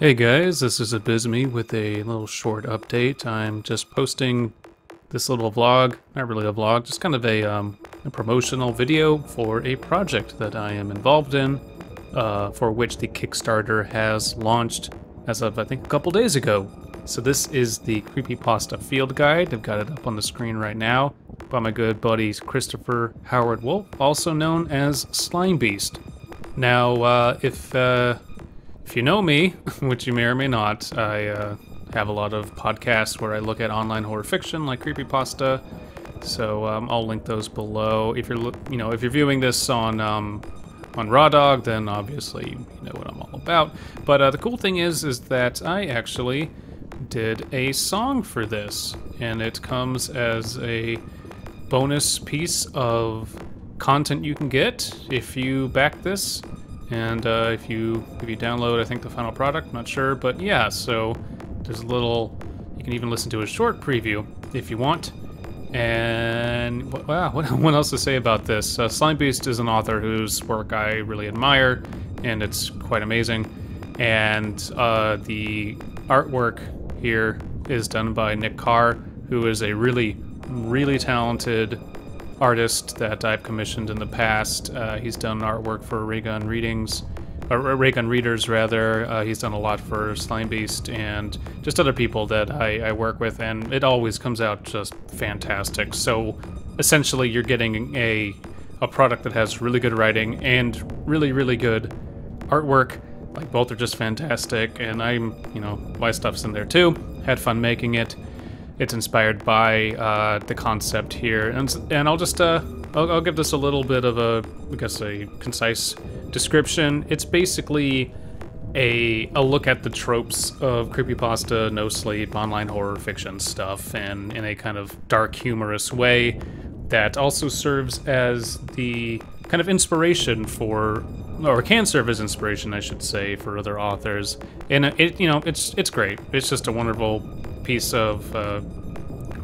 Hey guys, this is Abysmii with a little short update. I'm just posting this little vlog, not really a vlog, just kind of a, um, a promotional video for a project that I am involved in, uh, for which the Kickstarter has launched as of, I think, a couple days ago. So this is the Creepypasta Field Guide. I've got it up on the screen right now by my good buddy Christopher Howard Wolf, also known as Slimebeast. Now, uh, if uh, if you know me, which you may or may not, I uh, have a lot of podcasts where I look at online horror fiction like Creepypasta. So um, I'll link those below. If you're, you know, if you're viewing this on um, on Raw Dog, then obviously you know what I'm all about. But uh, the cool thing is, is that I actually did a song for this, and it comes as a bonus piece of content you can get if you back this. And uh, if you if you download, I think the final product, not sure, but yeah. So there's a little. You can even listen to a short preview if you want. And wow, what, what else to say about this? Uh, Slimebeast is an author whose work I really admire, and it's quite amazing. And uh, the artwork here is done by Nick Carr, who is a really, really talented artist that I've commissioned in the past. Uh, he's done artwork for Raygun Readings, or Raygun Readers rather. Uh, he's done a lot for Slimebeast and just other people that I, I, work with, and it always comes out just fantastic. So essentially, you're getting a a product that has really good writing and really, really good artwork. Like both are just fantastic, and I'm, you know, my stuff's in there too. Had fun making it it's inspired by uh, the concept here, and and I'll just uh, I'll, I'll, give this a little bit of a I guess a concise description. It's basically a a look at the tropes of creepypasta, no sleep, online horror fiction stuff, and in a kind of dark, humorous way that also serves as the kind of inspiration for or can serve as inspiration, I should say, for other authors. And it, you know, it's it's great. It's just a wonderful piece of uh,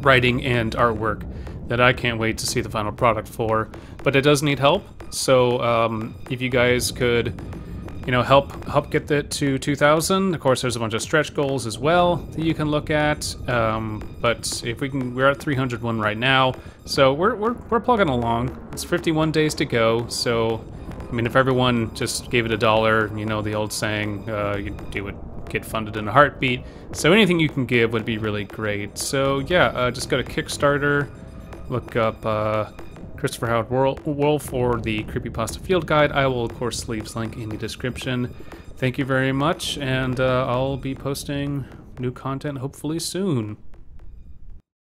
writing and artwork that I can't wait to see the final product for. But it does need help, so um, if you guys could, you know, help help get it to 2,000. Of course, there's a bunch of stretch goals as well that you can look at. Um, but if we can, we're at 301 right now, so we're we're we're plugging along. It's 51 days to go, so. I mean, if everyone just gave it a dollar, you know the old saying, uh, you do it get funded in a heartbeat. So anything you can give would be really great. So yeah, uh, just go to Kickstarter, look up uh, Christopher Howard Wolf for the Creepypasta Field Guide. I will, of course, leave link in the description. Thank you very much, and uh, I'll be posting new content hopefully soon.